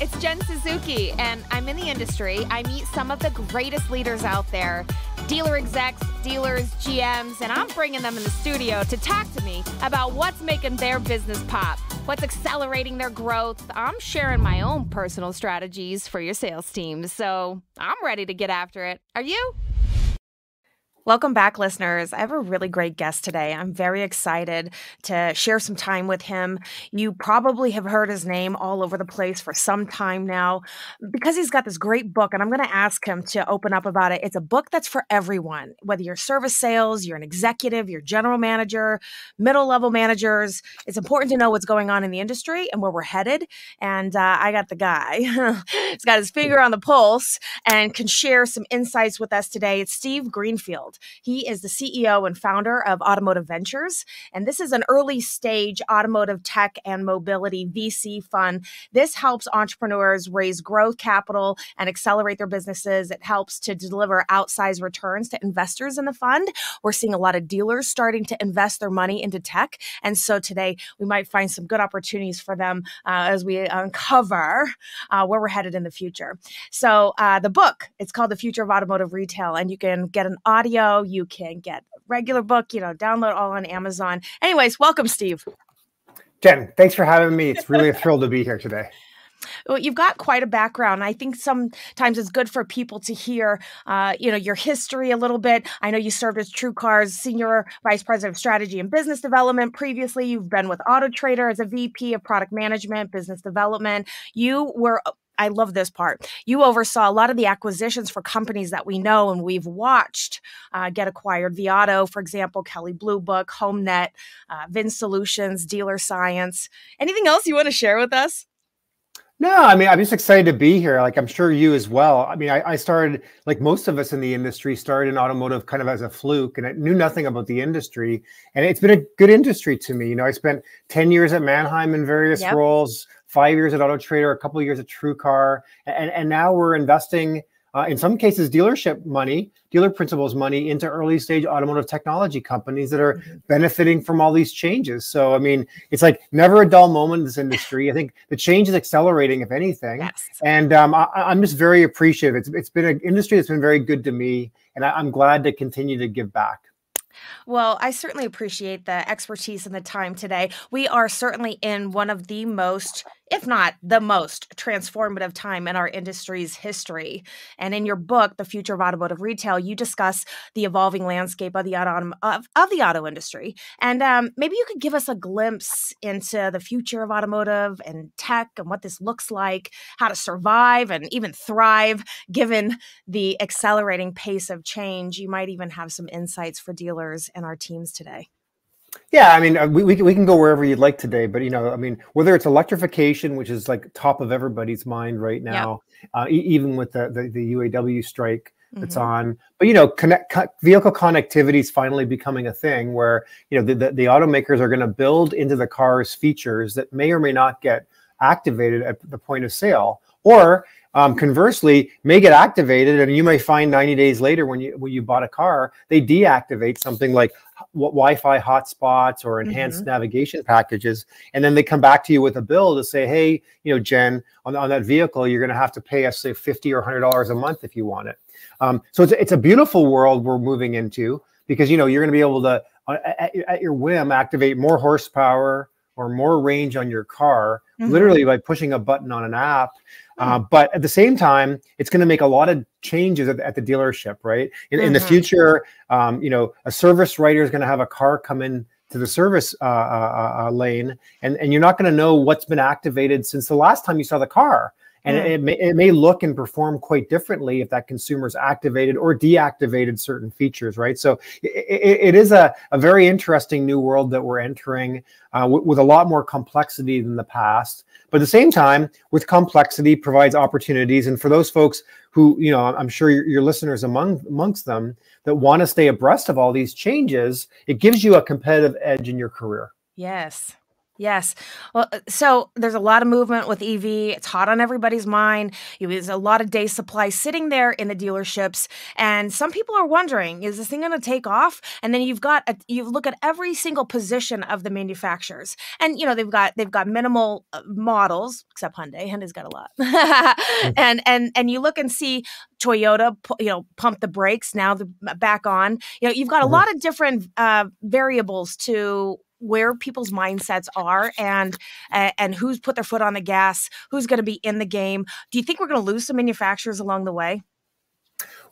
It's Jen Suzuki, and I'm in the industry. I meet some of the greatest leaders out there dealer execs, dealers, GMs, and I'm bringing them in the studio to talk to me about what's making their business pop, what's accelerating their growth. I'm sharing my own personal strategies for your sales team, so I'm ready to get after it. Are you? Welcome back, listeners. I have a really great guest today. I'm very excited to share some time with him. You probably have heard his name all over the place for some time now because he's got this great book, and I'm going to ask him to open up about it. It's a book that's for everyone, whether you're service sales, you're an executive, you're general manager, middle level managers. It's important to know what's going on in the industry and where we're headed. And uh, I got the guy. he's got his finger on the pulse and can share some insights with us today. It's Steve Greenfield. He is the CEO and founder of Automotive Ventures, and this is an early stage automotive tech and mobility VC fund. This helps entrepreneurs raise growth capital and accelerate their businesses. It helps to deliver outsized returns to investors in the fund. We're seeing a lot of dealers starting to invest their money into tech. And so today we might find some good opportunities for them uh, as we uncover uh, where we're headed in the future. So uh, the book, it's called The Future of Automotive Retail, and you can get an audio you can get regular book, you know, download all on Amazon. Anyways, welcome, Steve. Jen, thanks for having me. It's really a thrill to be here today. Well, you've got quite a background. I think sometimes it's good for people to hear, uh, you know, your history a little bit. I know you served as TrueCar's senior vice president of strategy and business development. Previously, you've been with Auto Trader as a VP of product management, business development. You were I love this part. You oversaw a lot of the acquisitions for companies that we know and we've watched uh, get acquired. vAuto, for example, Kelley Blue Book, HomeNet, uh, VinSolutions, Dealer Science. Anything else you want to share with us? No, I mean, I'm just excited to be here. Like, I'm sure you as well. I mean, I, I, started, like most of us in the industry, started in automotive kind of as a fluke and I knew nothing about the industry. And it's been a good industry to me. You know, I spent 10 years at Manheim in various yep. roles, five years at Auto Trader, a couple years at TrueCar. And, and now we're investing uh, in some cases, dealership money, dealer principals money into early stage automotive technology companies that are mm-hmm. benefiting from all these changes. So, I mean, it's like never a dull moment in this industry. I think the change is accelerating, if anything. Yes. And um, I, am just very appreciative. It's, it's been an industry that's been very good to me, and I, I'm glad to continue to give back. Well, I certainly appreciate the expertise and the time today. We are certainly in one of the most if not the most transformative time in our industry's history. And in your book, The Future of Automotive Retail, you discuss the evolving landscape of the auto, of, of the auto industry. And um, maybe you could give us a glimpse into the future of automotive and tech and what this looks like, how to survive and even thrive given the accelerating pace of change. You might even have some insights for dealers and our teams today. Yeah, I mean, uh, we, we, we can go wherever you'd like today, but you know, I mean, whether it's electrification, which is like top of everybody's mind right now, uh, e- even with the, the, the UAW strike that's mm-hmm. on, but you know, connect co- vehicle connectivity is finally becoming a thing where you know the, the, the automakers are going to build into the cars features that may or may not get activated at the point of sale, or um, conversely, may get activated, and you may find 90 days later when you when you bought a car, they deactivate something like Wi-Fi hotspots or enhanced mm-hmm. navigation packages, and then they come back to you with a bill to say, "Hey, you know, Jen, on, on that vehicle, you're going to have to pay us say 50 or 100 dollars a month if you want it." Um, so it's it's a beautiful world we're moving into because you know you're going to be able to uh, at, at your whim activate more horsepower or more range on your car, mm-hmm. literally by pushing a button on an app. Uh, hmm. but at the same time, it's going to make a lot of changes at, at the dealership, right? In, mm-hmm. in the mm-hmm. future, um, you know, a service writer is going to have a car come in to the service uh, uh, uh, uh lane, and, and you're not going to know what's been activated since the last time you saw the car and mm. it, may, it may look and perform quite differently if that consumer's activated or deactivated certain features right? So it, it is a, a very interesting new world that we're entering uh, w- with a lot more complexity than the past. But at the same time with complexity provides opportunities. And for those folks who you know i'm sure your, your listeners among amongst them that want to stay abreast of all these changes it gives you a competitive edge in your career. Yes Yes. Well, uh, so there's a lot of movement with EV. It's hot on everybody's mind. There's a lot of day supply sitting there in the dealerships, and some people are wondering, is this thing going to take off? And then you've got a, you look at every single position of the manufacturers, and you know they've got they've got minimal uh, models, except Hyundai. Hyundai's got a lot, mm. and and and you look and see Toyota, you know, pump the brakes now the back on. You know, you've got a mm-hmm. lot of different uh, variables to where people's mindsets are and uh, and who's put their foot on the gas, who's going to be in the game. Do you think we're going to lose some manufacturers along the way?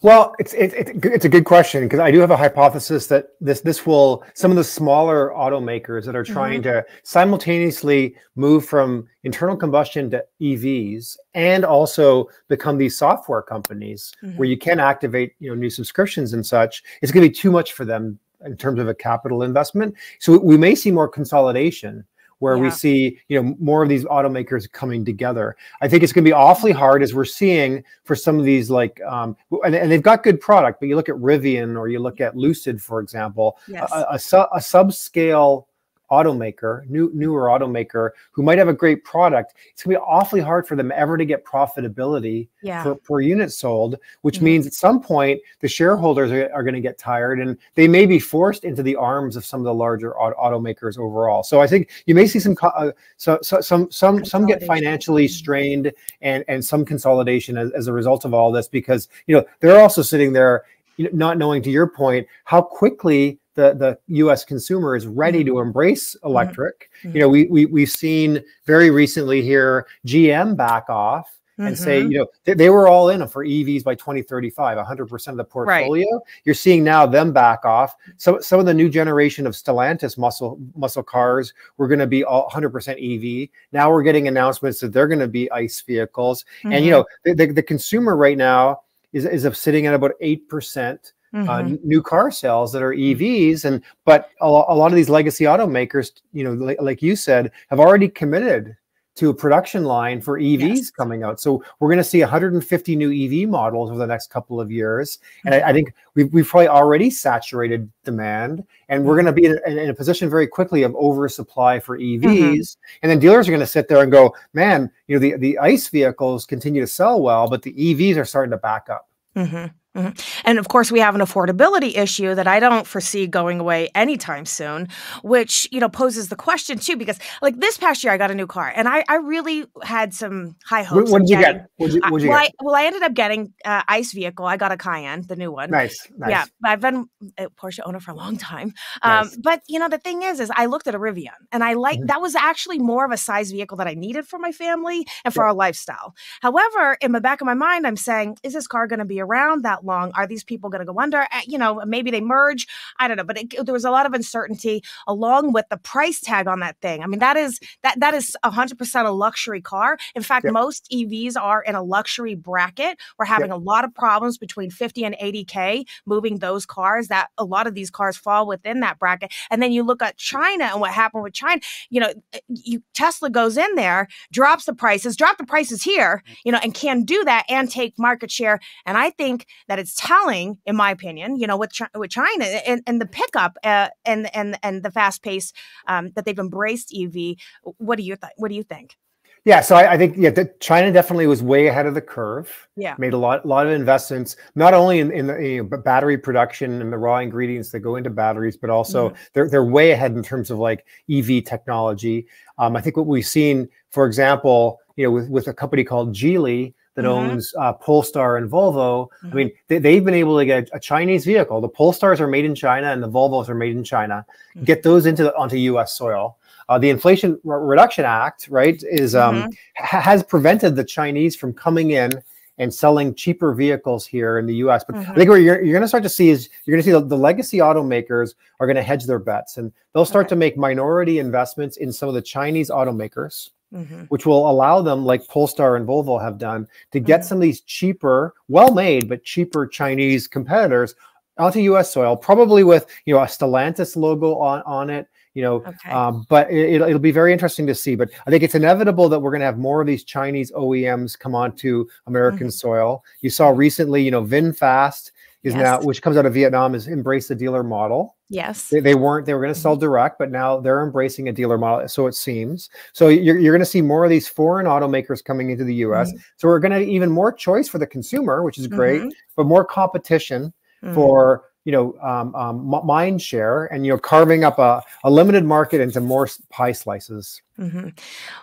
Well, it's it's it's a good question because I do have a hypothesis that this this will some of the smaller automakers that are trying mm-hmm. to simultaneously move from internal combustion to EVs and also become these software companies mm-hmm. where you can activate you know new subscriptions and such. It's going to be too much for them in terms of a capital investment. So we may see more consolidation where yeah. we see you know more of these automakers coming together. I think it's going to be awfully hard as we're seeing for some of these like um, and, and, they've got good product, but you look at Rivian or you look at Lucid, for example, yes. a, a, a subscale automaker, new newer automaker who might have a great product, it's gonna be awfully hard for them ever to get profitability yeah. per, per unit sold, which mm-hmm. means at some point the shareholders are, are going to get tired and they may be forced into the arms of some of the larger auto- automakers overall. So I think you may see some uh, so, so, some some some get financially strained and and some consolidation as, as a result of all this because you know they're also sitting there you know, not knowing to your point how quickly the the U.S. consumer is ready to mm-hmm. embrace mm-hmm. electric. Mm-hmm. You know, we, we we've seen very recently here GM back off and mm-hmm. say, you know, they, they, were all in for EVs by 2035, 100% of the portfolio. Right. You're seeing now them back off. So some of the new generation of Stellantis muscle muscle cars were going to be all 100% EV. Now we're getting announcements that they're going to be ICE vehicles. Mm-hmm. And you know, the, the, the consumer right now is is sitting at about 8% uh, mm-hmm. uh, new car sales that are EVs, and but a, a, lot of these legacy automakers, you know, like, like, you said, have already committed to a production line for EVs yes. coming out. So we're going to see 150 new EV models over the next couple of years, and I, I, think we've, we've probably already saturated demand, and we're going to be in, in, a position very quickly of oversupply for EVs, mm-hmm. and then dealers are going to sit there and go, man, you know, the the ICE vehicles continue to sell well, but the EVs are starting to back up. Mm-hmm. Mm-hmm. And of course, we have an affordability issue that I don't foresee going away anytime soon, which you know poses the question too. Because like this past year, I got a new car, and I, I really had some high hopes. What, did you get? What did you, well, get? I, well, I ended up getting uh, ICE vehicle. I got a Cayenne, the new one. Nice, nice. Yeah, I've been a Porsche owner for a long time. Um, nice. But you know, the thing is, is I looked at a Rivian, and I like mm-hmm. that was actually more of a size vehicle that I needed for my family and for yeah. our lifestyle. However, in the back of my mind, I'm saying, is this car going to be around that long? Are these people going to go under? Eh, you know, maybe they merge. I don't know, but it, there was a lot of uncertainty along with the price tag on that thing. I mean, that is that that is 100% a luxury car. In fact, yep. most EVs are in a luxury bracket. We're having yep. a lot of problems between 50 and 80k moving those cars. That a lot of these cars fall within that bracket. And then you look at China and what happened with China. You know, eh, you Tesla goes in there, drops the prices, drop the prices here, you know, and can do that and take market share. And I think that it's telling, in my opinion, you know, with with China and, and the pickup uh, and and and the fast pace um, that they've embraced EV. What do you th- what do you think? Yeah, so I, I think yeah, China definitely was way ahead of the curve. Yeah, made a lot, lot of investments, not only in, in the you know, battery production and the raw ingredients that go into batteries, but also mm-hmm. they're they're way ahead in terms of like EV technology. Um, I think what we've seen, for example, you know, with with a company called Geely, that mm-hmm. owns uh, Polestar and Volvo. Mm-hmm. I mean, they, have been able to get a Chinese vehicle. The Polestars are made in China and the Volvos are made in China. Mm-hmm. Get those into onto U.S. soil. Uh, the Inflation Reduction Act, right, is um, mm-hmm. ha- has prevented the Chinese from coming in and selling cheaper vehicles here in the U.S. But I mm-hmm. think what you're, you're going to start to see is you're going to see the, the, legacy automakers are going to hedge their bets and they'll start okay. to make minority investments in some of the Chinese automakers mm-hmm. which will allow them, like Polestar and Volvo have done, to get mm-hmm. some of these cheaper, well made, but cheaper Chinese competitors onto US soil, probably with you know a Stellantis logo on, on it. You know, okay. um, but it, will be very interesting to see. But I think it's inevitable that we're going to have more of these Chinese OEMs come onto American mm-hmm. soil. You saw recently, you know, VinFast is yes. now, which comes out of Vietnam, is embrace the dealer model. Yes. They, they weren't, they were going to sell mm-hmm. direct, but now they're embracing a dealer model. So it seems. So you're, you're going to see more of these foreign automakers coming into the US. Mm-hmm. So we're going to even more choice for the consumer, which is great, mm-hmm. but more competition mm-hmm. for you know um, um, mind share and you know carving up a, a limited market into more pie slices Mm-hmm.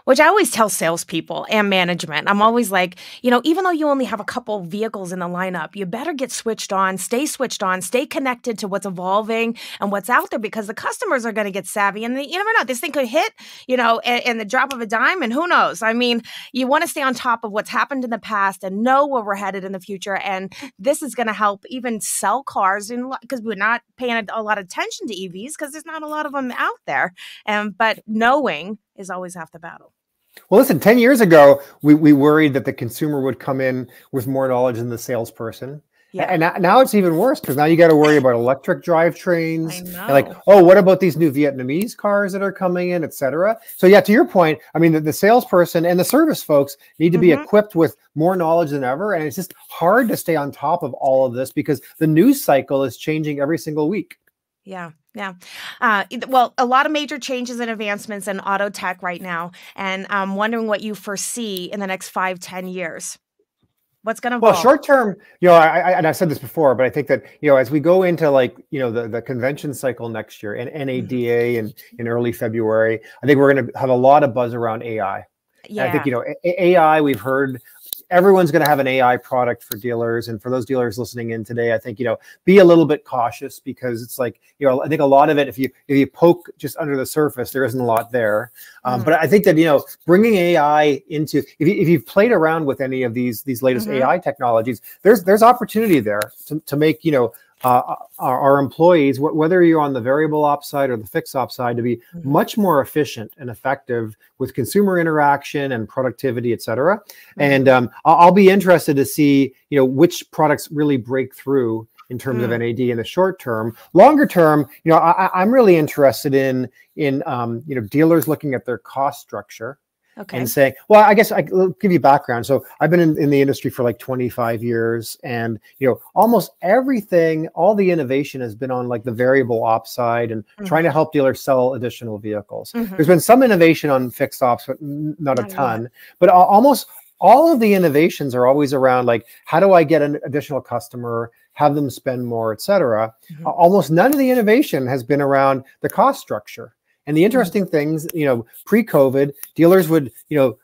Which I always tell salespeople and management. I'm always like, you know, even though you only have a couple vehicles in the lineup, you better get switched on, stay switched on, stay connected to what's evolving and what's out there because the customers are going to get savvy. And you never know, this thing could hit, you know, in, the drop of a dime. And who knows? I mean, you want to stay on top of what's happened in the past and know where we're headed in the future. And this is going to help even sell cars because we're not paying a, a lot of attention to EVs because there's not a lot of them out there. And but knowing is always half the battle. Well, listen, 10 years ago, we, we worried that the consumer would come in with more knowledge than the salesperson. Yeah. And now it's even worse because now you got to worry about electric drivetrains. And like, oh, what about these new Vietnamese cars that are coming in, et cetera? So, yeah, to your point, I mean, the, the salesperson and the service folks need to be mm-hmm. equipped with more knowledge than ever. And it's just hard to stay on top of all of this because the news cycle is changing every single week. Yeah. Yeah. Uh, well, a lot of major changes and advancements in auto tech right now. And I'm wondering what you foresee in the next five, ten years. What's going to Well, short term, you know, I, I, and I've said this before, but I think that, you know, as we go into like, you know, the, the convention cycle next year and NADA mm-hmm. and in early February, I think we're going to have a lot of buzz around AI. Yeah. I think, you know, AI, we've heard everyone's going to have an AI product for dealers. And for those dealers listening in today, I think, you know, be a little bit cautious because it's like, you know, I think a lot of it, if you, if you poke just under the surface, there isn't a lot there. Um, mm-hmm. But I think that, you know, bringing AI into, if, you, if you've played around with any of these, these latest mm-hmm. AI technologies, there's, there's opportunity there to, to make, you know, uh, our, our, employees, wh- whether you're on the variable ops side or the fixed ops side, to be mm-hmm. much more efficient and effective with consumer interaction and productivity, et cetera. Mm-hmm. And um, I'll, I'll, be interested to see, you know, which products really break through in terms mm. of NAD in the short term. Longer term, you know, I, am really interested in in um, you know dealers looking at their cost structure okay. and saying, well, I guess I, will give you background. So I've been in, in the industry for like 25 years and, you know, almost everything, all the innovation has been on like the variable ops side and mm-hmm. trying to help dealers sell additional vehicles. Mm-hmm. There's been some innovation on fixed ops, but not a ton, yet. but almost all of the innovations are always around like, how do I get an additional customer? have them spend more, et cetera. Mm-hmm. Almost none of the innovation has been around the cost structure. And the mm-hmm. interesting things, you know, pre-COVID, dealers would, you know,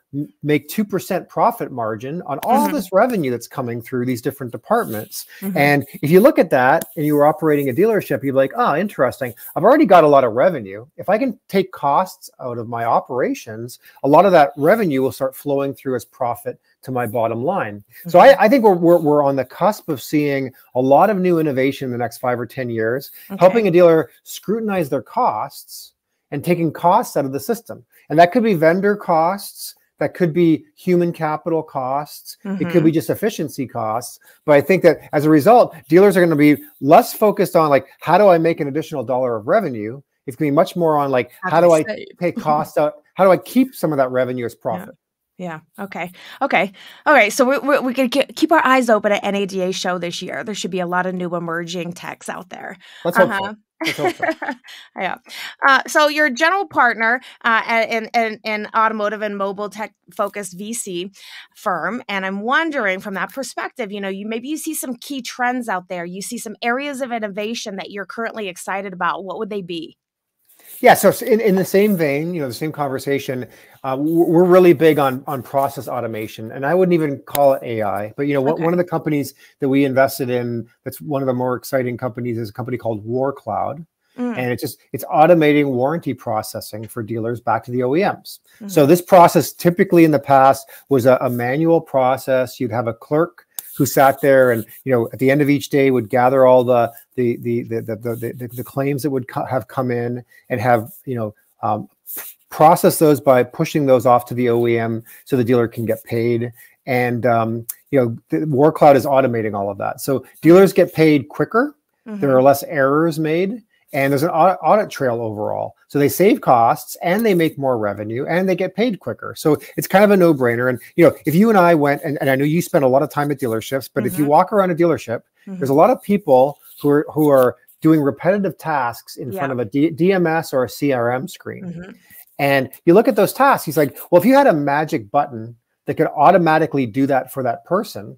make 2% profit margin on all mm-hmm. this revenue that's coming through these different departments. Mm-hmm. And if you look at that and you were operating a dealership, you're like, oh, interesting. I've already got a lot of revenue. If I can take costs out of my operations, a lot of that revenue will start flowing through as profit to my bottom line. Mm-hmm. So I, I think we're, we're, we're, on the cusp of seeing a lot of new innovation in the next five or 10 years, okay. helping a dealer scrutinize their costs and taking costs out of the system. And that could be vendor costs, that could be human capital costs, mm-hmm. it could mm-hmm. be just efficiency costs. But I think that as a result, dealers are going to be less focused on like, how do I make an additional dollar of revenue? It's going to be much more on like, how, how do I save? pay costs out? How do I keep some of that revenue as profit? Yeah. Yeah. Okay. Okay. All right. So we're, we're, we're going keep our eyes open at NADA show this year. There should be a lot of new emerging techs out there. Let's uh-huh. hope so. yeah. Uh, so you're general partner uh, in, in, in automotive and mobile tech focused VC firm, and I'm wondering from that perspective, you know, you maybe you see some key trends out there. You see some areas of innovation that you're currently excited about. What would they be? Yeah, so in, in the same vein, you know, the same conversation, uh, we're really big on on process automation, and I wouldn't even call it AI. But you know, okay. one of the companies that we invested in, that's one of the more exciting companies, is a company called WarrCloud, mm. and it's just it's automating warranty processing for dealers back to the OEMs. Mm-hmm. So this process typically in the past was a, a manual process. You'd have a clerk who sat there and you know at the end of each day would gather all the the the the the, the, the, the claims that would co- have come in and have you know um, process those by pushing those off to the OEM so the dealer can get paid. And um, you know, the WarrCloud is automating all of that, so dealers get paid quicker. Mm-hmm. There are less errors made, and there's an audit trail overall. So they save costs and they make more revenue and they get paid quicker. So it's kind of a no brainer. And, you know, if you and I went, and, and I know you spend a lot of time at dealerships, but mm-hmm. if you mm-hmm. walk around a dealership, mm-hmm. there's a lot of people who are, who are doing repetitive tasks in yeah. front of a D- DMS or a CRM screen. Mm-hmm. And you look at those tasks, he's like, well, if you had a magic button that could automatically do that for that person,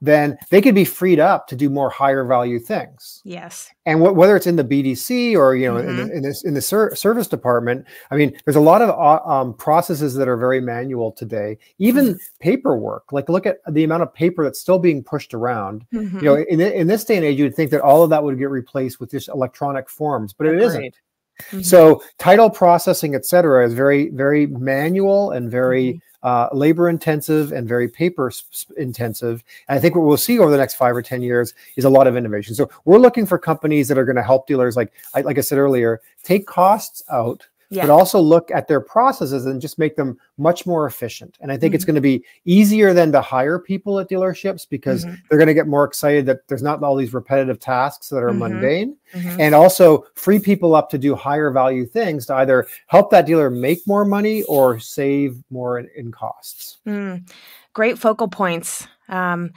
then they could be freed up to do more higher value things. Yes. And wh- whether it's in the BDC or you know mm-hmm. in, the, in, this in the ser- service department, I mean, there's a lot of uh, um, processes that are very manual today. Even mm-hmm. paperwork, like look at the amount of paper that's still being pushed around. Mm-hmm. You know, in in this day and age, you'd think that all of that would get replaced with just electronic forms, but it not mm-hmm. So title processing, et cetera, is very very manual and very mm-hmm uh, labor intensive and very paper intensive. And I think what we'll see over the next five or 10 years is a lot of innovation. So we're looking for companies that are going to help dealers, like, like I said earlier, take costs out yeah. but also look at their processes and just make them much more efficient. And I think mm-hmm. it's going to be easier than to hire people at dealerships because mm-hmm. they're going to get more excited that there's not all these repetitive tasks that are mm-hmm. mundane mm-hmm. and also free people up to do higher value things to either help that dealer make more money or save more in, in costs. Mm. Great focal points. Um,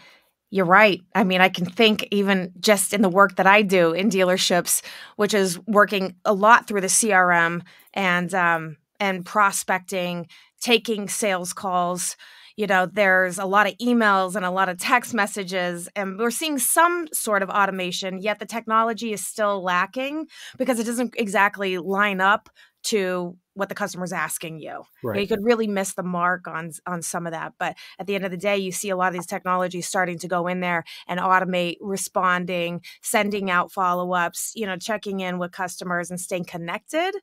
you're right. I mean, I can think even just in the work that I do in dealerships, which is working a lot through the CRM and um, and prospecting, taking sales calls. You know, there's a lot of emails and a lot of text messages, and we're seeing some sort of automation. Yet the technology is still lacking because it doesn't exactly line up to what the customer's asking you. Right. You could really miss the mark on on some of that. But at the end of the day, you see a lot of these technologies starting to go in there and automate responding, sending out follow ups, you know, checking in with customers and staying connected.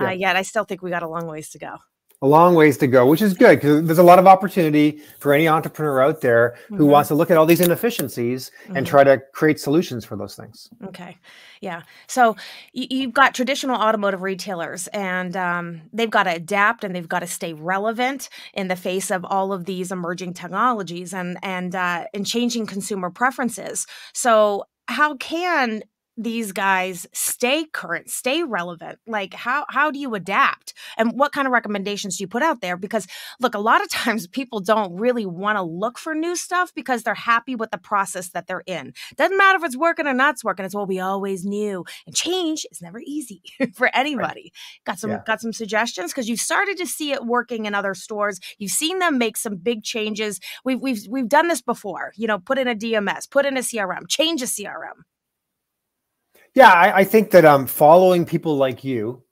Yeah. Uh, yet I still think we got a long ways to go a long ways to go, which is good because there's a lot of opportunity for any entrepreneur out there who mm-hmm. wants to look at all these inefficiencies mm-hmm. and try to create solutions for those things. Okay. Yeah. So you've got traditional automotive retailers and um, they've got to adapt and they've got to stay relevant in the face of all of these emerging technologies and, and, uh, and changing consumer preferences. So how can these guys stay current stay relevant? Like how how do you adapt? And what kind of recommendations do you put out there? Because look a lot of times people don't really want to look for new stuff because they're happy with the process that they're in. Doesn't matter if it's working or not it's working it's what we always knew. And change is never easy for anybody. Right. got some yeah. got some suggestions? Because you've started to see it working in other stores. You've seen them make some big changes. We've we've we've done this before. You know put in a dms put in a crm change a crm yeah, I, I think that um, following people like you,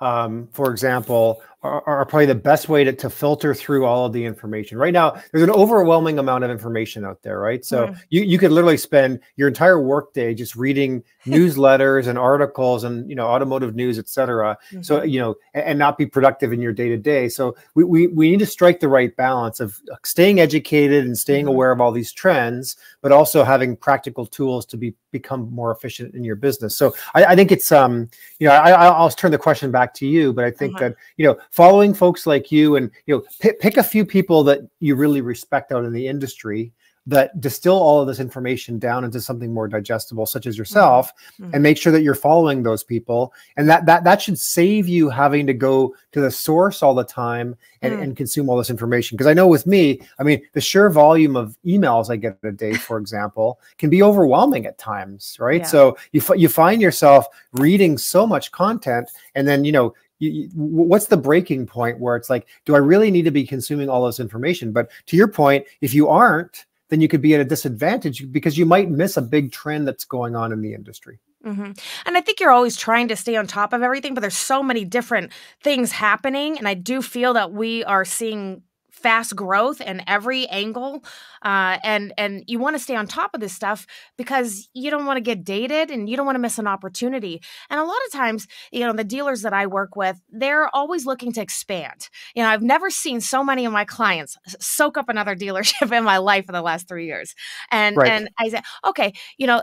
um, for example, are, are, probably the best way to, to filter through all of the information. Right now, there's an overwhelming amount of information out there, right? So mm. you, you could literally spend your entire workday just reading newsletters and articles and you know automotive news, et cetera. Mm-hmm. So you know, and, and, not be productive in your day to day. So we, we we need to strike the right balance of staying educated and staying mm-hmm. aware of all these trends, but also having practical tools to be become more efficient in your business. So I, I think it's um you know I, I'll turn the question back to you, but I think uh-huh. that you know following folks like you and you know pick, pick a few people that you really respect out in the industry that distill all of this information down into something more digestible such as yourself mm-hmm. and make sure that you're following those people and that that that should save you having to go to the source all the time and, mm. and consume all this information because i know with me i mean the sheer volume of emails i get a day for example can be overwhelming at times right yeah. so you, f- you find yourself reading so much content and then you know you, you, what's the breaking point where it's like do i really need to be consuming all this information but to your point if you aren't then you could be at a disadvantage because you might miss a big trend that's going on in the industry Mm-hmm. And I think you're always trying to stay on top of everything, but there's so many different things happening. And I do feel that we are seeing fast growth and every angle uh, and and you want to stay on top of this stuff because you don't want to get dated and you don't want to miss an opportunity. And a lot of times you know the dealers that i work with they're always looking to expand. You know i've never seen so many of my clients soak up another dealership in my life in the last three years. And right. and i said okay you know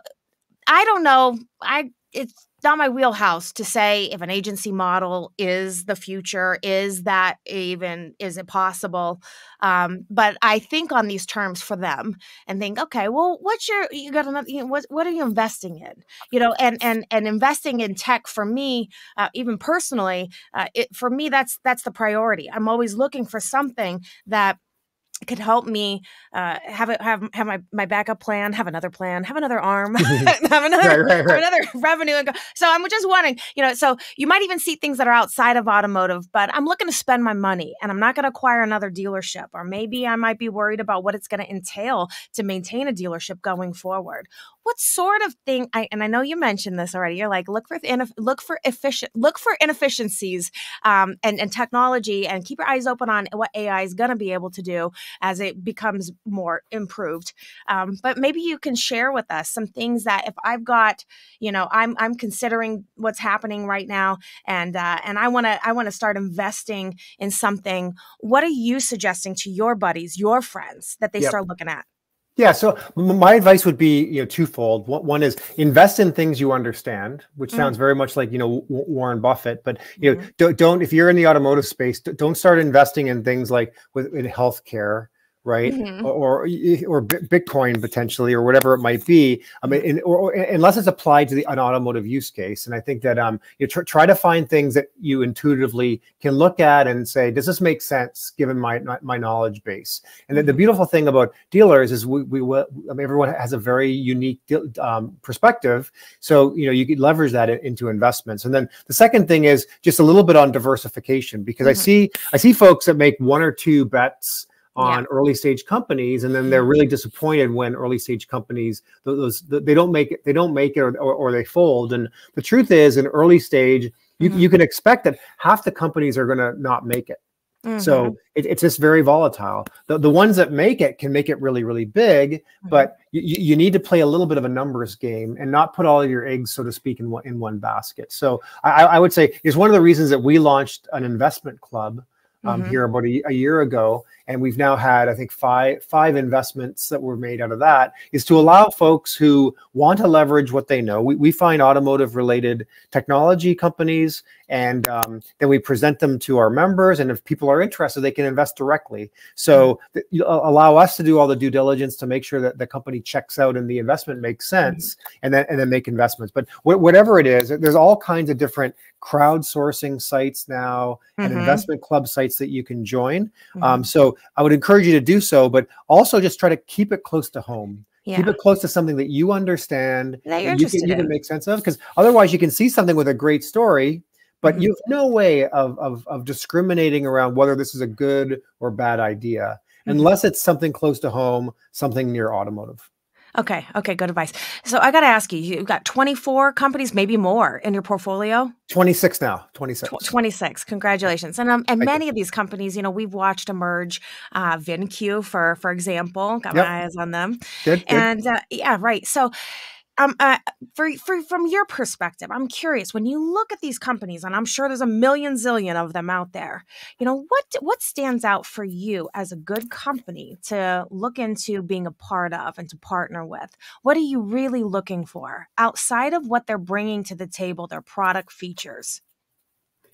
i don't know i it's not my wheelhouse to say if an agency model is the future. Is that even is it possible? Um, but I think on these terms for them and think, okay, well, what's your you got another? You know, what what are you investing in? You know, and and and investing in tech for me, uh, even personally, uh, it for me that's that's the priority. I'm always looking for something that could help me uh, have it have have my my backup plan, have another plan, have another arm, have another right, right, right. have another revenue. And go. So I'm just wanting, you know, so you might even see things that are outside of automotive, but I'm looking to spend my money, and I'm not going to acquire another dealership, or maybe I might be worried about what it's going to entail to maintain a dealership going forward. What sort of thing? I, and I know you mentioned this already. You're like look for look for efficient look for inefficiencies um, and and technology, and keep your eyes open on what AI is going to be able to do as it becomes more improved. Um, but maybe you can share with us some things that if I've got, you know, I'm I'm considering what's happening right now, and uh, and I want to I want to start investing in something. What are you suggesting to your buddies, your friends, that they yep. start looking at? Yeah, so my advice would be, you know, twofold. One is invest in things you understand, which mm. sounds very much like, you know, Warren Buffett. But you know, mm-hmm. don't, don't if you're in the automotive space, don't start investing in things like with in healthcare right? Mm-hmm. Or, or, or Bitcoin potentially, or whatever it might be. I mean, in, or, or, unless it's applied to the an automotive use case. And I think that um, you tr- try to find things that you intuitively can look at and say, does this make sense given my my knowledge base? And then the mm-hmm. beautiful thing about dealers is we, we I mean, everyone has a very unique um, perspective. So you know you could leverage that into investments. And then the second thing is just a little bit on diversification because mm-hmm. I see I see folks that make one or two bets on yeah. early stage companies and then they're mm-hmm. really disappointed when early stage companies those, they don't make it they don't make it or, or, or, they fold and the truth is in early stage you, mm-hmm. you can expect that half the companies are going to not make it mm-hmm. so it, it's just very volatile the, the ones that make it can make it really really big mm-hmm. but you, you need to play a little bit of a numbers game and not put all of your eggs so to speak in one in one basket so i, I would say it's one of the reasons that we launched an investment club um, mm-hmm. here about a, a, year ago, and we've now had I think five five investments that were made out of that. Is to allow folks who want to leverage what they know. We, we find automotive related technology companies, and um, then we present them to our members. And if people are interested, they can invest directly. So mm-hmm. allow us to do all the due diligence to make sure that the company checks out and the investment makes sense, mm-hmm. and then and then make investments. But wh- whatever it is, there's all kinds of different crowdsourcing sites now and mm-hmm. investment club sites that you can join. Mm-hmm. Um, so I would encourage you to do so, but also just try to keep it close to home. Yeah. Keep it close to something that you understand that you can, you can make sense of. Because otherwise, you can see something with a great story, but mm-hmm. you have no way of, of, of discriminating around whether this is a good or bad idea, mm-hmm. unless it's something close to home, something near automotive. Okay. Okay. Good advice. So I got to ask you, you've got 24 companies, maybe more in your portfolio? 26 now. 26. Tw 26. Congratulations. And um, and Thank many you. of these companies, you know, we've watched emerge. Uh, VinCue, for for example, got yep. my eyes on them. Good. good. And uh, yeah, right. So um, uh, for, for from your perspective, I'm curious. When you look at these companies, and I'm sure there's a million zillion of them out there, you know what what stands out for you as a good company to look into being a part of and to partner with? What are you really looking for outside of what they're bringing to the table, their product features?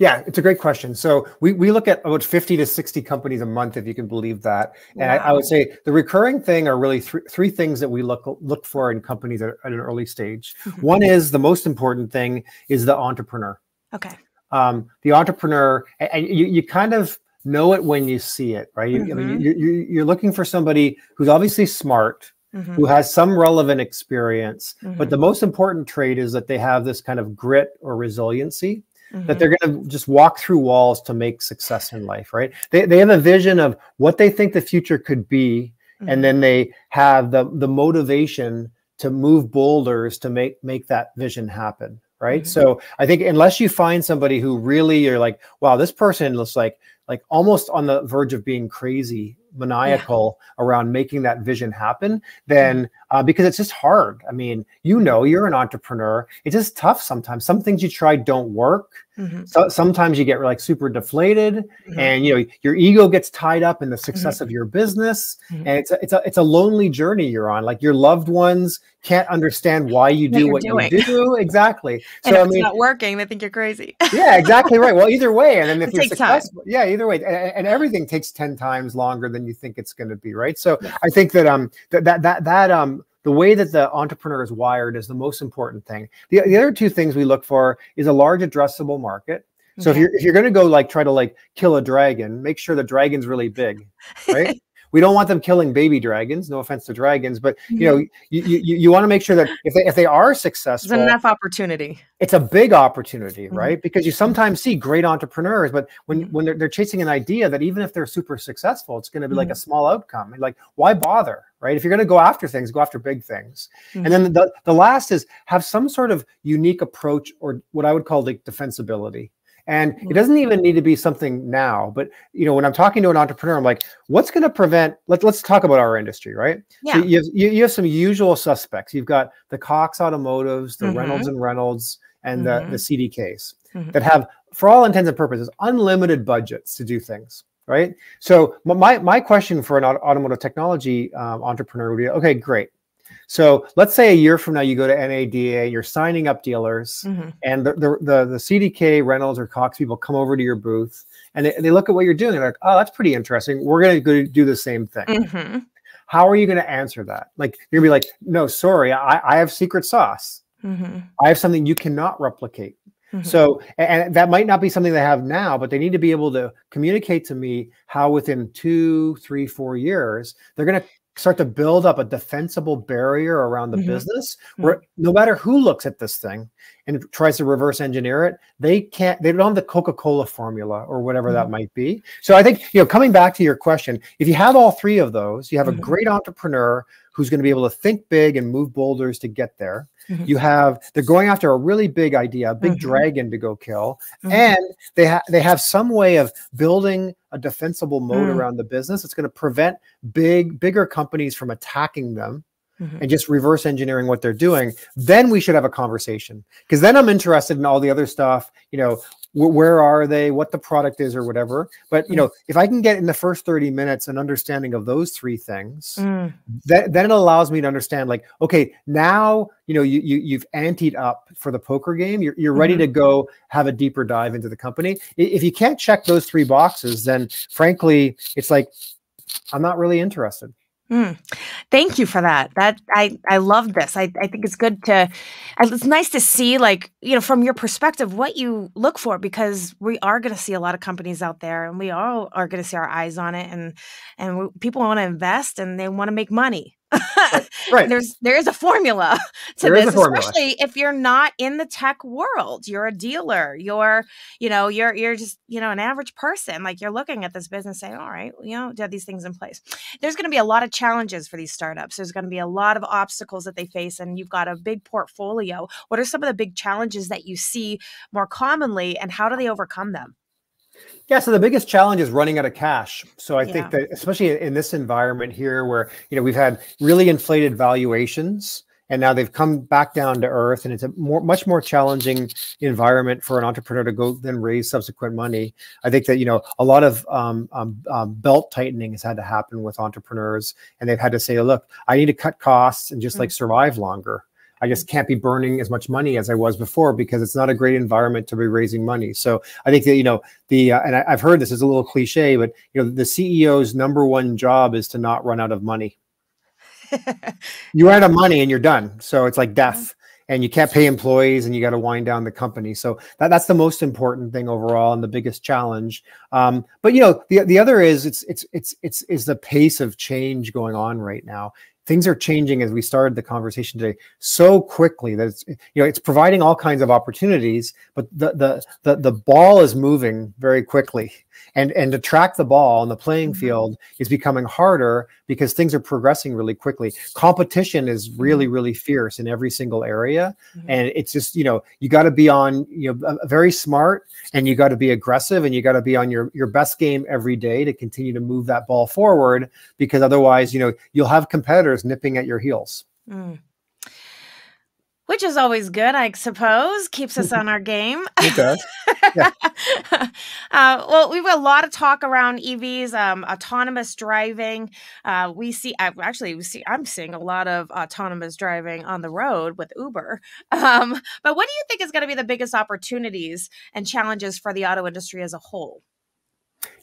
Yeah, it's a great question. So we, we look at about 50 to 60 companies a month, if you can believe that. And wow. I, I, would say the recurring thing are really th- three things that we look look for in companies at, at an early stage. One is the most important thing is the entrepreneur. Okay. Um, the entrepreneur, and you, you kind of know it when you see it, right? You, mm-hmm. I mean, mm-hmm. you, you, you're looking for somebody who's obviously smart, Mm-hmm. who has some relevant experience. Mm-hmm. But the most important trait is that they have this kind of grit or resiliency mm-hmm. that they're going to just walk through walls to make success in life, right? They, they have a vision of what they think the future could be, mm-hmm. and then they have the, the motivation to move boulders to make, make that vision happen, right? Mm-hmm. So I think unless you find somebody who really you're like, wow, this person looks like like almost on the verge of being crazy maniacal yeah. around making that vision happen mm-hmm. uh, because it's just hard. I mean, you know, you're an entrepreneur. It's just tough sometimes. Some things you try don't work. Mm-hmm. So sometimes you get like super deflated, mm-hmm. and you know your ego gets tied up in the success mm-hmm. of your business, mm-hmm. and it's a, it's a it's a lonely journey you're on. Like your loved ones can't understand why you do what doing. you do. Exactly. So I mean, it's not working. They think you're crazy. yeah, exactly right. Well, either way, and then if it you're successful, time. yeah, either way, and, and, everything takes ten times longer than you think it's going to be, right? So yeah. I think that um that that that that um the way that the entrepreneur is wired is the most important thing. The, the other two things we look for is a large addressable market. So okay. if you're if you're going to go like try to like kill a dragon, make sure the dragon's really big, right? we don't want them killing baby dragons. No offense to dragons, but you know, you you, you want to make sure that if they if they are successful, there's enough opportunity. It's a big opportunity, mm-hmm. right? Because you sometimes see great entrepreneurs, but when mm-hmm. when they're, they're chasing an idea that even if they're super successful, it's going to be mm-hmm. like a small outcome. Like, why bother? Right? If you're going to go after things, go after big things. And then mm-hmm. the, the last is have some sort of unique approach or what I would call like defensibility and it mm-hmm. doesn't even need to be something now, but you know, when I'm talking to an entrepreneur, I'm like, what's going to prevent? Let, let's talk about our industry, right? Yeah. So you have, you, you have some usual suspects. You've got the Cox Automotives, the mm-hmm. Reynolds and Reynolds, and mm-hmm. the, the CDKs mm-hmm. that have, for all intents and purposes, unlimited budgets to do things. Right. So my my question for an automotive technology um, entrepreneur would be, okay, great. So let's say a year from now you go to NADA, you're signing up dealers, mm-hmm. and the, the, the the CDK Reynolds or Cox people come over to your booth and they, they look at what you're doing they're like, oh, that's pretty interesting. We're going to go do the same thing. Mm-hmm. How are you going to answer that? Like you're gonna be like, no, sorry, I, I have secret sauce. Mm-hmm. I have something you cannot replicate. Mm-hmm. So, and that might not be something they have now, but they need to be able to communicate to me how within two, three, four years they're going to start to build up a defensible barrier around the mm-hmm. business where mm-hmm. no matter who looks at this thing and tries to reverse engineer it they can't they don't have the coca-cola formula or whatever mm-hmm. that might be so i think you know coming back to your question if you have all three of those you have a mm-hmm. great entrepreneur who's going to be able to think big and move boulders to get there Mm-hmm. You have they're going after a really big idea, a big mm-hmm. dragon to go kill, mm-hmm. and they have they have some way of building a defensible moat mm. around the business. It's going to prevent big bigger companies from attacking them. Mm-hmm. and just reverse engineering what they're doing, then we should have a conversation. Because then I'm interested in all the other stuff. You know, where are they what the product is or whatever but you know mm. if i can get in the first 30 minutes an understanding of those three things mm. that, then it allows me to understand like okay now you know you, you you've anteed up for the poker game you're, you're ready mm-hmm. to go have a deeper dive into the company if you can't check those three boxes then frankly it's like i'm not really interested Mm. Thank you for that. That I I love this. I I think it's good to it's nice to see like, you know, from your perspective what you look for because we are going to see a lot of companies out there and we all are going to see our eyes on it and and people want to invest and they want to make money right. There's there is a formula to there this, formula. especially if you're not in the tech world. You're a dealer. You're, you know, you're you're just, you know, an average person. Like you're looking at this business saying, all right, you know, do have these things in place. There's going to be a lot of challenges for these startups. There's going to be a lot of obstacles that they face, and you've got a big portfolio. What are some of the big challenges that you see more commonly, and how do they overcome them? Yeah, so the biggest challenge is running out of cash. So I yeah. think that especially in this environment here where, you know, we've had really inflated valuations and now they've come back down to earth and it's a more much more challenging environment for an entrepreneur to go then raise subsequent money. I think that, you know, a lot of um, um, um, belt tightening has had to happen with entrepreneurs and they've had to say, look, I need to cut costs and just mm-hmm. like survive longer. I just can't be burning as much money as I was before because it's not a great environment to be raising money. So I think that you know the uh, and I, have heard this is a little cliche, but you know the CEO's number one job is to not run out of money. you run out of money and you're done. So it's like death. And you can't pay employees, and you got to wind down the company. So that, that's the most important thing overall, and the biggest challenge. Um, but you know, the the other is it's it's it's it's is the pace of change going on right now things are changing as we started the conversation today so quickly that it's you know it's providing all kinds of opportunities, but the the the, the ball is moving very quickly and and to track the ball on the playing mm-hmm. field is becoming harder because things are progressing really quickly competition is really mm-hmm. really fierce in every single area mm-hmm. and it's just you know you got to be on you know very smart and you got to be aggressive and you got to be on your your best game every day to continue to move that ball forward because otherwise you know you'll have competitors nipping at your heels mm which is always good, I suppose. Keeps us on our game. It does. Yeah. uh, well, we've got a lot of talk around EVs, um, autonomous driving. Uh, we see, I, actually, we see. I'm seeing a lot of autonomous driving on the road with Uber. Um, but what do you think is going to be the biggest opportunities and challenges for the auto industry as a whole?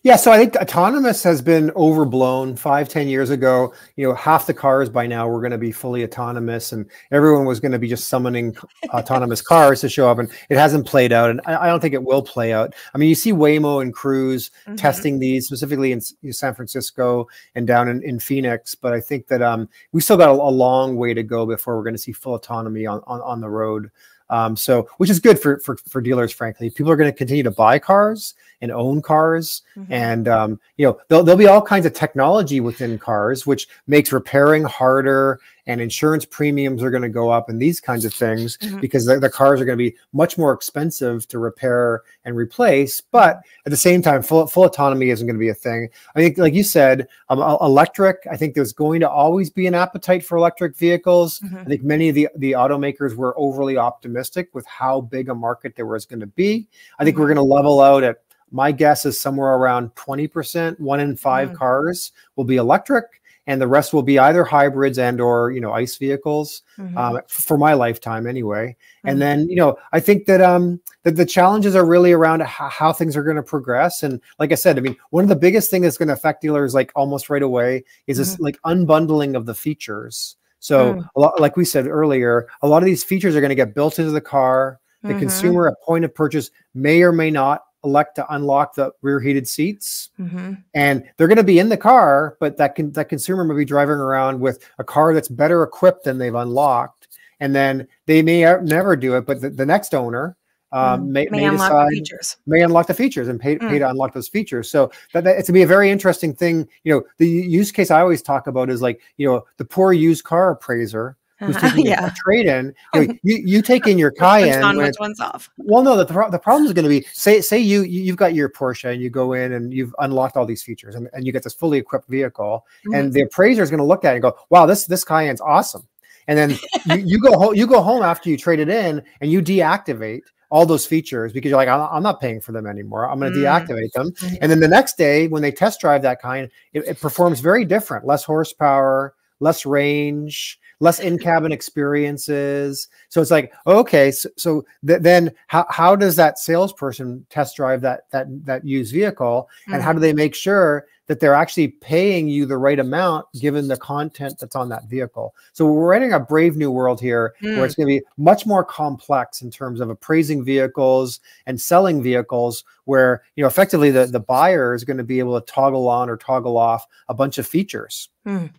Yeah, so I think autonomous has been overblown five, ten years ago. You know, half the cars by now were going to be fully autonomous, and everyone was going to be just summoning autonomous cars to show up. And it hasn't played out, and I, I, don't think it will play out. I mean, you see Waymo and Cruise mm-hmm. testing these specifically in, in, San Francisco and down in, in Phoenix, but I think that um, we still got a, a long way to go before we're going to see full autonomy on, on, on the road. Um, so, which is good for, for, for dealers, frankly. People are going to continue to buy cars and own cars, mm-hmm. and um, you know there'll, there'll be all kinds of technology within cars, which makes repairing harder and insurance premiums are going to go up and these kinds of things mm-hmm. because the, the, cars are going to be much more expensive to repair and replace. But at the same time, full, full autonomy isn't going to be a thing. I think, like you said, um, electric, I think there's going to always be an appetite for electric vehicles. Mm-hmm. I think many of the, the automakers were overly optimistic with how big a market there was going to be. I think mm-hmm. we're going to level out at my guess is somewhere around 20%, one in 5 mm. cars will be electric and the rest will be either hybrids and or you know ice vehicles mm-hmm. um, for my lifetime anyway mm-hmm. and then you know i think that um that the challenges are really around how, things are going to progress and like i said i mean one of the biggest things that's going to affect dealers like almost right away is this mm-hmm. like unbundling of the features so mm. a lot, like we said earlier a lot of these features are going to get built into the car the mm-hmm. consumer at point of purchase may or may not elect to unlock the rear heated seats mm-hmm. and they're going to be in the car but that can that consumer may be driving around with a car that's better equipped than they've unlocked and then they may never do it but the, the next owner um, mm. may, may, may unlock decide, the features may unlock the features and pay, mm. pay to unlock those features so that, that it's to be a very interesting thing you know the use case i always talk about is like you know the poor used car appraiser who's taking yeah. a trade in. You, know, you, you take in your Cayenne. on, which one's off? Well, no, the, the problem is going to be say say you you've got your Porsche and you go in and you've unlocked all these features and, and you get this fully equipped vehicle, mm-hmm. and the appraiser is going to look at it and go, "Wow, this this Cayenne's awesome." And then you, you go home you go home after you trade it in and you deactivate all those features because you're like, I'm not paying for them anymore. I'm going to mm. deactivate them. Mm-hmm. And then the next day, when they test drive that kind, it, it, performs very different, less horsepower, less range, less in-cabin experiences. So it's like, okay, so, so th- then how, how does that salesperson test drive that that that used vehicle, and mm-hmm. how do mm-hmm. they make sure that they're actually paying you the right amount given the content that's on that vehicle? So we're entering a brave new world here mm. where it's mm. going to be much more complex in terms of appraising vehicles and selling vehicles where you know effectively the, the buyer is going to be able to toggle on or toggle off a bunch of features. Mm.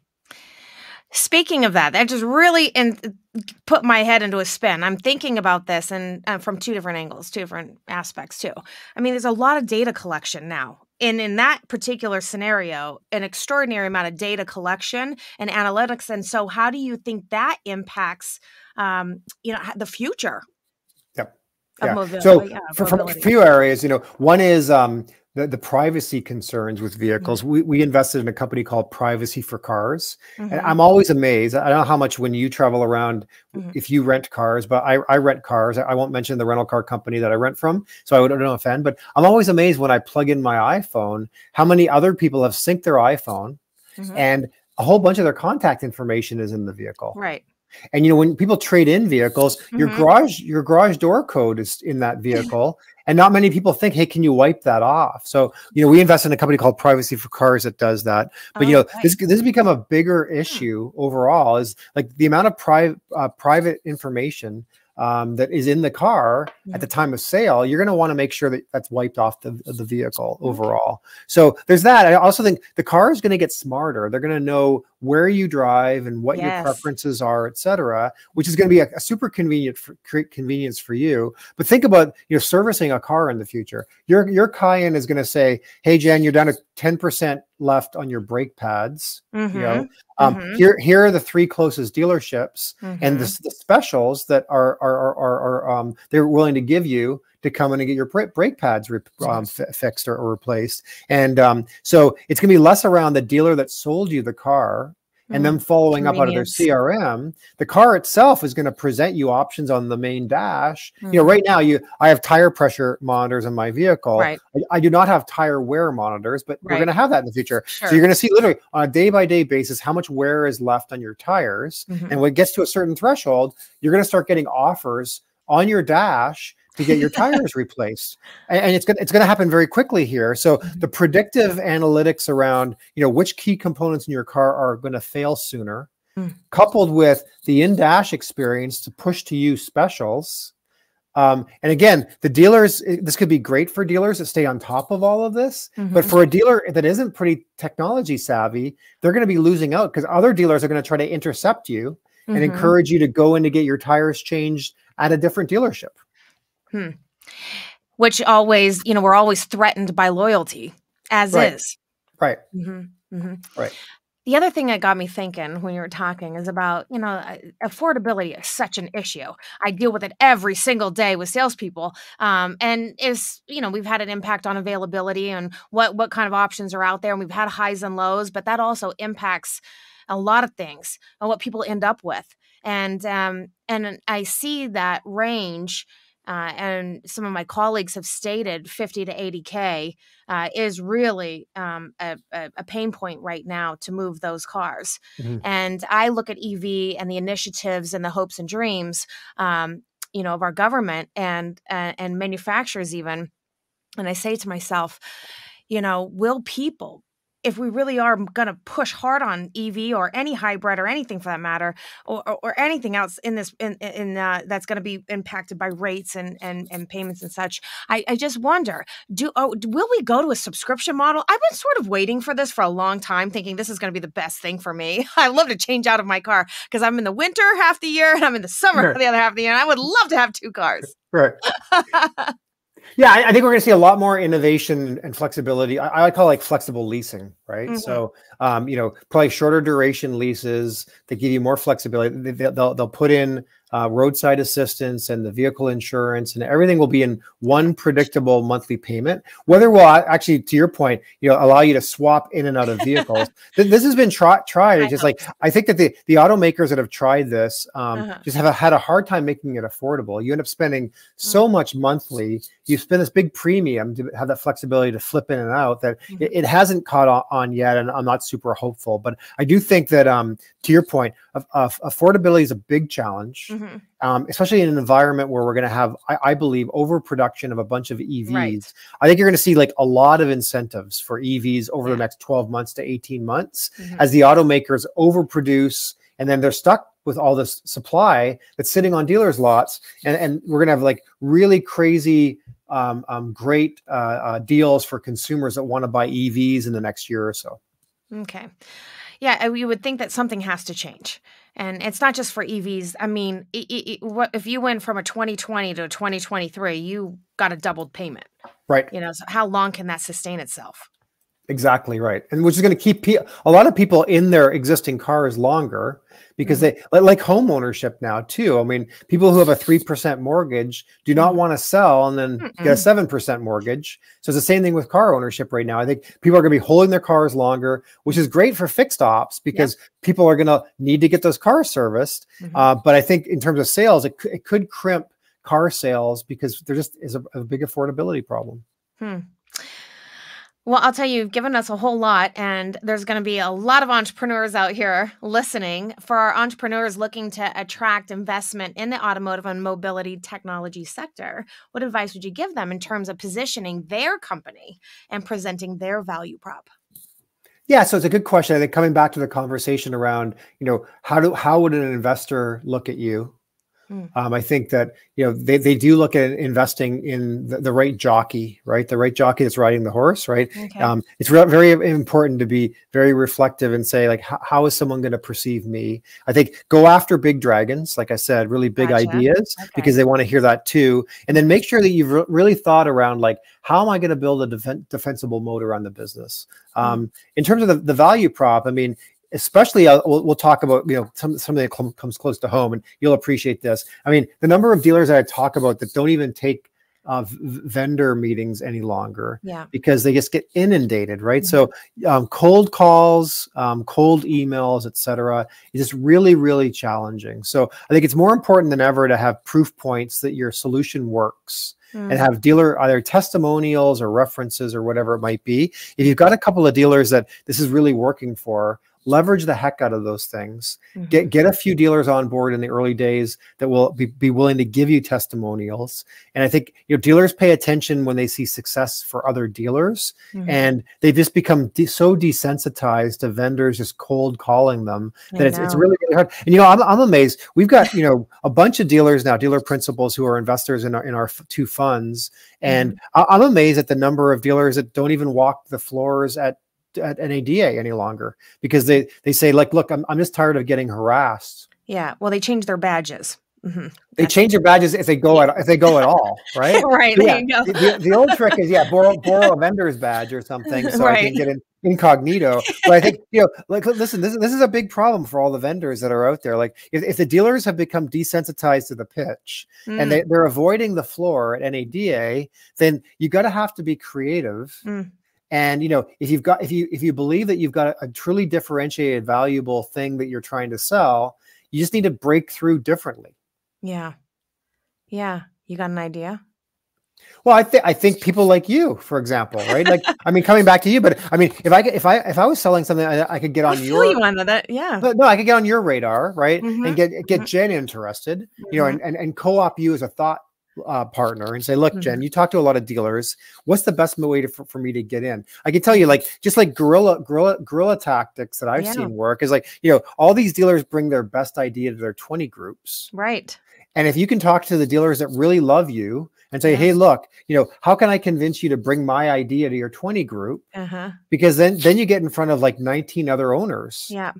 Speaking of that, that just really in, put my head into a spin. I'm thinking about this and uh, from two different angles, two different aspects too. I mean, there's a lot of data collection now. And in that particular scenario, an extraordinary amount of data collection and analytics. And so, how do you think that impacts, um, you know, the future Yep. Yeah. So, yeah, for, for, a few areas, you know, one is um, the, the privacy concerns with vehicles. Mm-hmm. We, we invested in a company called Privacy4Cars. Mm-hmm. And I'm always amazed. I don't know how much when you travel around, mm-hmm. if you rent cars, but I, I rent cars. I won't mention the rental car company that I rent from, so I don't offend. But I'm always amazed when I plug in my iPhone, how many other people have synced their iPhone mm-hmm. and a whole bunch of their contact information is in the vehicle. Right. And you know, when people trade in vehicles, mm-hmm. your garage, your garage door code is in that vehicle. and not many people think, hey, can you wipe that off? So, you know, we invest in a company called Privacy4Cars that does that. But you know, this this has become a bigger hmm. issue overall. Is like the amount of private uh, private information um, that is in the car yeah. at the time of sale, you're going to want to make sure that that's wiped off the, the vehicle overall. So there's that. I also think the car is going to get smarter. They're going to know where you drive and what yes. your preferences are, et cetera, which is going to be a, a super convenient for, convenience for you. But think about you know servicing a car in the future. Your your Cayenne is going to say, "Hey, Jen, you're down to ten percent left on your brake pads. Mm-hmm. You know, um, mm-hmm. here here are the three closest dealerships, mm-hmm. and the, mm-hmm. the, specials that are are are, are, are um, they're willing to give you to come in and get your brake pads re- um, f- fixed or, or, replaced. And um, so it's going to be less around the dealer that sold you the car and then mm, following up out of their CRM, the car itself is going to present you options on the main dash. Mm-hmm. You know, right now you I have tire pressure monitors in my vehicle. Right. I, I do not have tire wear monitors, but right. we're going to have that in the future. Sure. So you're going to see literally on a day by day basis how much wear is left on your tires, mm-hmm. and when it gets to a certain threshold, you're going to start getting offers on your dash to get your tires replaced and, and, it's going it's going to happen very quickly here so mm-hmm. the predictive analytics around you know which key components in your car are going to fail sooner mm. coupled with the in-dash experience to push to you specials um, and again the dealers this could be great for dealers that stay on top of all of this mm-hmm. but for a dealer that isn't pretty technology savvy they're going to be losing out because other dealers are going to try to intercept you and mm-hmm. encourage you to go in to get your tires changed at a different dealership Hmm. Which always, you know, we're always threatened by loyalty, as right. is. Right. Mm-hmm. Mm-hmm. Right. The other thing that got me thinking when you were talking is about, you know, affordability is such an issue. I deal with it every single day with salespeople, um, and is you know we've had an impact on availability and what what kind of options are out there, and we've had highs and lows, but that also impacts a lot of things and what people end up with. And um, and I see that range uh, and some of my colleagues have stated 50 to 80K uh, is really um, a, a, pain point right now to move those cars. Mm-hmm. And I look at EV and the initiatives and the hopes and dreams, um, you know, of our government and, uh, and manufacturers even. And I say to myself, you know, will people if we really are going to push hard on EV or any hybrid or anything for that matter, or, or, or anything else in this in, in uh, that's going to be impacted by rates and, and and payments and such, I, I just wonder do oh, will we go to a subscription model? I've been sort of waiting for this for a long time, thinking this is going to be the best thing for me. I love to change out of my car because I'm in the winter half the year and I'm in the summer sure. the other half of the year, and I would love to have two cars. Right. Yeah, I, I, think we're going to see a lot more innovation and flexibility. I, I call it like flexible leasing, right? Mm-hmm. So, um, you know, probably shorter duration leases that give you more flexibility. They, they'll, they'll put in uh, roadside assistance and the vehicle insurance and everything will be in one predictable monthly payment. Whether we'll actually, to your point, you know, allow you to swap in and out of vehicles. this has been tried. Tried. It's just like I think that the the automakers that have tried this um, uh-huh. just have a, had a hard time making it affordable. You end up spending so mm-hmm. much monthly. You spend this big premium to have that flexibility to flip in and out. That mm-hmm. it, it, hasn't caught on, yet, and I'm not super hopeful. But I do think that, um, to your point, affordability is a big challenge. Mm-hmm. Um, especially in an environment where we're going to have, I, I, believe, overproduction of a bunch of EVs. Right. I think you're going to see like a lot of incentives for EVs over yeah. the next 12 months to 18 months mm-hmm. as the automakers overproduce and then they're stuck with all this supply that's sitting on dealers' lots. And, and we're going to have like really crazy, um, um, great uh, uh, deals for consumers that want to buy EVs in the next year or so. Okay. Yeah, you would think that something has to change and it's not just for EVs. I mean, it, it, what if you went from a 2020 to a 2023, you got a doubled payment, right? You know, so how long can that sustain itself? Exactly right, and which is going to keep a lot of people in their existing cars longer because mm-hmm. they like home ownership now too. I mean, people who have a three percent mortgage do not mm-hmm. want to sell and then Mm-mm. get a seven percent mortgage. So it's the same thing with car ownership right now. I think people are going to be holding their cars longer, which is great for fixed ops because yep. people are going to need to get those cars serviced. Mm-hmm. Uh, but I think in terms of sales, it, it could crimp car sales because there just is a, a big affordability problem. Hmm. Well, I'll tell you, you've given us a whole lot, and there's going to be a lot of entrepreneurs out here listening. For our entrepreneurs looking to attract investment in the automotive and mobility technology sector, what advice would you give them in terms of positioning their company and presenting their value prop? Yeah, so it's a good question. I think coming back to the conversation around, you know, how do how would an investor look at you? Mm. Um, I think that you know they, they do look at investing in the, the, right jockey, right? The right jockey that's riding the horse, right? Okay. Um, it's re- very important to be very reflective and say like, how is someone going to perceive me? I think go after big dragons, like I said, really big gotcha. ideas okay. because they want to hear that too, and then make sure that you've re- really thought around like, how am I going to build a def- defensible moat around the business? Mm. Um, in terms of the, the value prop, I mean, especially uh, we'll, we'll, talk about you know some something that comes close to home and you'll appreciate this i mean the number of dealers that i talk about that don't even take uh, vendor meetings any longer yeah because they just get inundated right mm-hmm. so um, cold calls um, cold emails etc is just really really challenging so i think it's more important than ever to have proof points that your solution works Mm. and have dealer either testimonials or references or whatever it might be. If you've got a couple of dealers that this is really working for, leverage the heck out of those things mm-hmm. get get a few dealers on board in the early days that will be, be willing to give you testimonials and i think you know dealers pay attention when they see success for other dealers mm-hmm. and they just become de- so desensitized to vendors just cold calling them that it's, it's really really hard and you know I'm, I'm amazed we've got you know a bunch of dealers now dealer principals who are investors in our in our two funds and mm-hmm. I, i'm amazed at the number of dealers that don't even walk the floors at at NADA any longer because they they say like, look, I'm I'm just tired of getting harassed. Yeah, well, they change their badges. Mm-hmm. They change their badges if they go at if they go at all, right? right. So, yeah, the, the, the, old trick is yeah, borrow borrow a vendor's badge or something so right. I can get in incognito. But I think you know, like listen, this this is a big problem for all the vendors that are out there. Like if, if the dealers have become desensitized to the pitch mm. and they, they're avoiding the floor at NADA, then you got to have to be creative. Mm and you know, if you've got if you if you believe that you've got a, a truly differentiated, valuable thing that you're trying to sell, you just need to break through differently. Yeah. Yeah. You got an idea? Well, I think I think people like you, for example, right? Like, I mean, coming back to you, but I mean, if I if I if I was selling something, I, I could get on I your you on that, yeah. No, I could get on your radar, right, mm-hmm. and get get mm-hmm. Jen interested, mm-hmm. you know, mm-hmm. and, and and co-op you as a thought uh, partner and say, look, mm-hmm. Jen, you talk to a lot of dealers. What's the best way to, for, for, me to get in? I can tell you, like, just like guerrilla, guerrilla, guerrilla tactics that I've yeah. seen work is like, you know, all these dealers bring their best idea to their 20 groups. Right. And if you can talk to the dealers that really love you and say, hey, look, you know, how can I convince you to bring my idea to your 20 group? Uh-huh. Because then, then you get in front of like 19 other owners. Yeah.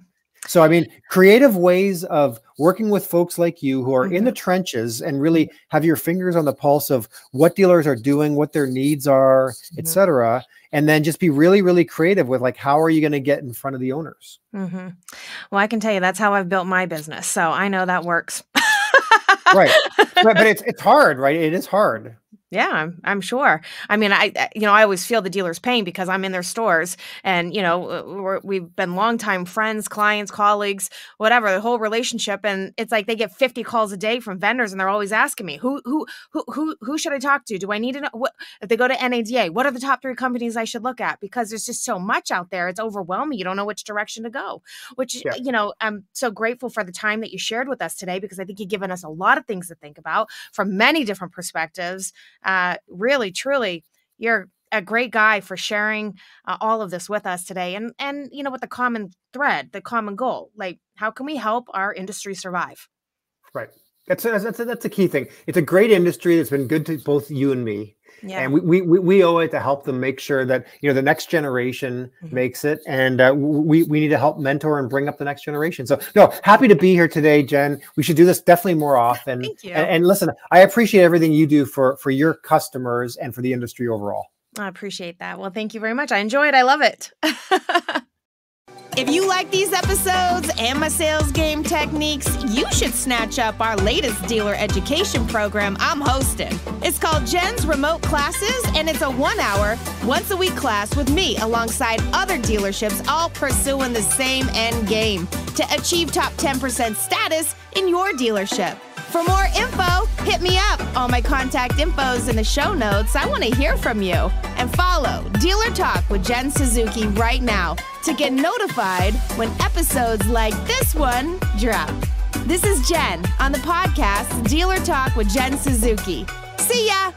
So, I mean, creative ways of working with folks like you who are mm-hmm. in the mm-hmm. trenches and really mm-hmm. have your fingers on the pulse of what dealers are doing, what their needs are, mm-hmm. etc. And then just be really, really creative with like, how are you going to get in front of the owners? Mm-hmm. Well, I can tell you that's how I've built my business. So I know that works. right. But, but it's, it's hard, right? It is hard. Yeah, I'm, I'm sure. I mean, I you know I always feel the dealer's pain because I'm in their stores, and you know uh, we have been longtime friends, clients, colleagues, whatever, the whole relationship, and it's like they get 50 calls a day from vendors, and they're always asking me who who who who who should I talk to? Do I need to know what if they go to NADA? What are the top three companies I should look at? Because there's just so much out there, it's overwhelming. You don't know which direction to go. Which yeah. you know I'm so grateful for the time that you shared with us today because I think you've given us a lot of things to think about from many different perspectives uh, really, truly, you're a great guy for sharing uh, all of this with us today and and you know with the common thread the common goal like how can we help our industry survive? Right that's a, that's a, that's a key thing it's a great industry that's been good to both you and me yeah. And we, we we owe it to help them make sure that you know the next generation mm-hmm. makes it, and uh, we we need to help mentor and bring up the next generation. So no, happy to be here today, Jen. We should do this definitely more often. Thank you. And, and listen, I appreciate everything you do for for your customers and for the industry overall. I appreciate that. Well, thank you very much. I enjoy it. I love it. If you like these episodes and my sales game techniques, you should snatch up our latest dealer education program I'm hosting. It's called Jen's Remote Classes, and it's a one hour, once a week class with me alongside other dealerships, all pursuing the same end game to achieve top 10% status in your dealership. For more info, hit me up. All my contact info's in the show notes. I want to hear from you. And follow Dealer Talk with Jen Suzuki right now to get notified when episodes like this one drop. This is Jen on the podcast Dealer Talk with Jen Suzuki. See ya!